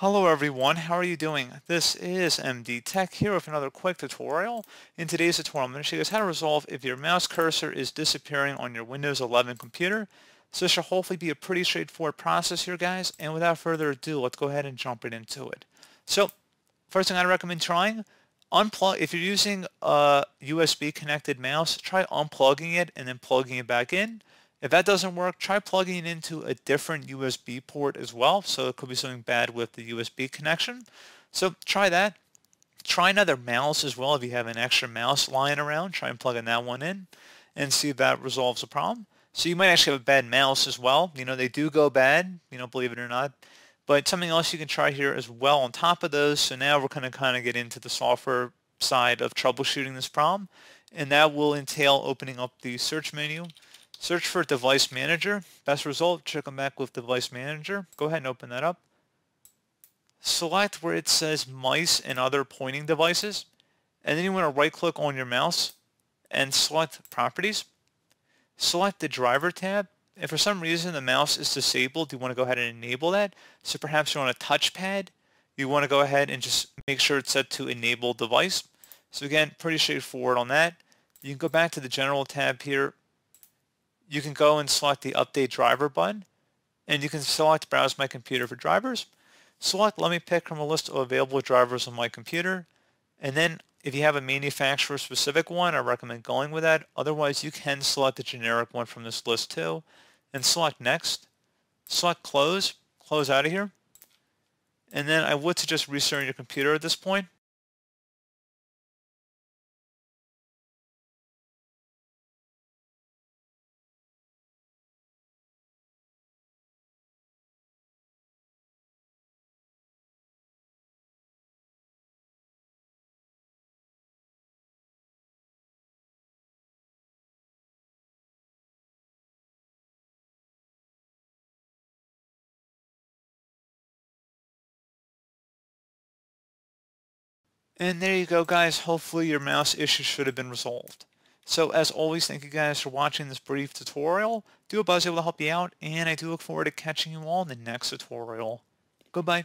Hello everyone, how are you doing? This is MD Tech here with another quick tutorial. In today's tutorial, I'm going to show you guys how to resolve if your mouse cursor is disappearing on your Windows 11 computer. So this should hopefully be a pretty straightforward process here guys, and without further ado, let's go ahead and jump right into it. So, first thing I recommend trying, unplug, if you're using a USB connected mouse, try unplugging it and then plugging it back in. If that doesn't work, try plugging it into a different USB port as well. So it could be something bad with the USB connection. So try that. Try another mouse as well. If you have an extra mouse lying around, try and plug in that one in and see if that resolves the problem. So you might actually have a bad mouse as well. You know, they do go bad, you know, believe it or not. But something else you can try here as well on top of those. So now we're going to kind of get into the software side of troubleshooting this problem. And that will entail opening up the search menu Search for Device Manager. Best result, check them back with Device Manager. Go ahead and open that up. Select where it says Mice and Other Pointing Devices. And then you want to right-click on your mouse and select Properties. Select the Driver tab. If for some reason the mouse is disabled, you want to go ahead and enable that. So perhaps you're on a touchpad. You want to go ahead and just make sure it's set to Enable Device. So again, pretty straightforward on that. You can go back to the General tab here you can go and select the Update Driver button, and you can select Browse My Computer for drivers. Select Let me pick from a list of available drivers on my computer, and then if you have a manufacturer-specific one, I recommend going with that. Otherwise, you can select the generic one from this list too, and select Next. Select Close, close out of here. And then I would suggest restarting your computer at this point. And there you go guys, hopefully your mouse issue should have been resolved. So as always, thank you guys for watching this brief tutorial. Do a I was able to help you out, and I do look forward to catching you all in the next tutorial. Goodbye.